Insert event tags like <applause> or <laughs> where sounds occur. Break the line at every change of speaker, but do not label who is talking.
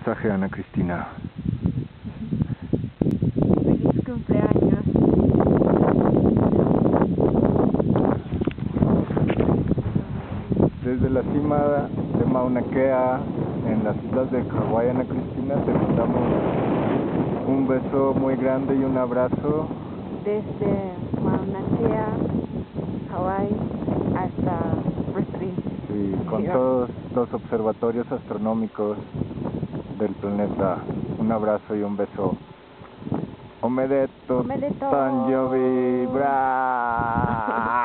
mensaje, Ana Cristina?
Feliz cumpleaños.
Desde la cima de Mauna Kea, en las islas de Hawái, Ana Cristina, te mandamos un beso muy grande y un abrazo.
Desde Mauna Kea, Hawái, hasta Berkeley.
Sí, con todos los observatorios astronómicos del planeta. Un abrazo y un beso. Omedeto,
Omedeto.
San Jovi, bra. <laughs>